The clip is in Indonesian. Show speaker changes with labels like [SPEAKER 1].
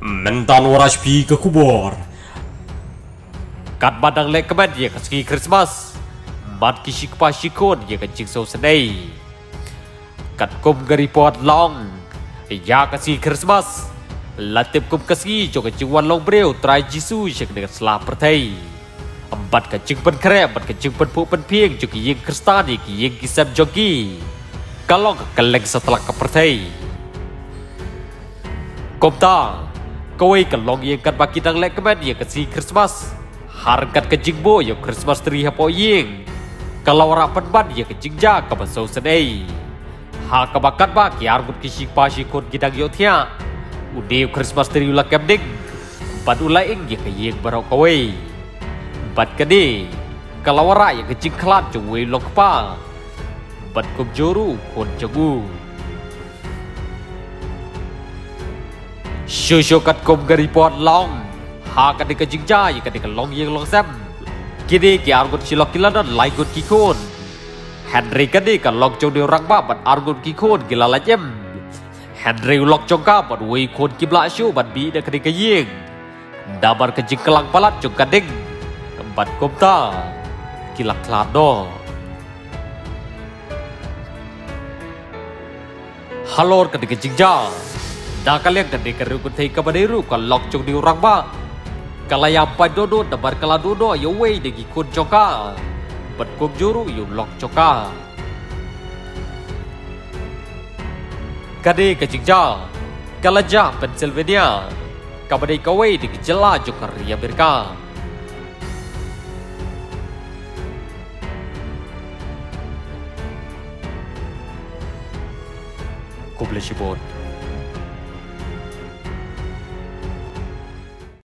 [SPEAKER 1] Mentan waras pi ke kubur. Kat badang lek kemen ya ke ski Christmas. Mat ki shik pa shikon ya ke jing so senai. Kat kum gari pot long. Ya ke ski Christmas. Latip kum ke ski jo ke jing wan long breu trai jisu shik dengan selah pertai. Empat ke jing pen kere, empat ke jing pen pu pen pieng jo ki ying kristani ki kisam jogi. Kalau ke keleng setelah ke pertai. Kawai ka long yang kan baki dang lek kemen yang kasi Christmas. Harkat ke jingbo yang Christmas tree hapo ying. Kalau rapan ban yang ke jingja ka basau senai. Ha ka bakat ba argut ki shik pa shikon gidang yo thia. Ude Christmas tree ula kemding. Ban ula ing yang ke ying barau kawai. Ban kade, kalau wara yang ke jing klan jungwe lok pa. Ban kum joru kon jagu. Shushu kat kum gari pot long. Ha kat deka jingja ya kat deka long yang long sam. Kini ki argut silok kiladan lai gut kikon. Henry kade ka long jong de orang ba bat argut kikon gila lajem. Henry ulok jong ka bat wei kon kibla shu bat bi de kade ka ying. Dabar ke jing kelang palat jong kading. Bat kum ta. Kilak klan do. Halor kade ka jingja. dah kalian kan di keru kun thei ka baderu ka lok Dakalang dan dekaru kuntai kabaderu kalok jong diurang ba. Kalayam padodo dabar kaladodo yowei degi kun joka. Bat kum juru yun lok joka. Kade kajingja. Kalaja Pennsylvania. Kabadai kawei degi jela joka ria berka. Kubla Shibot.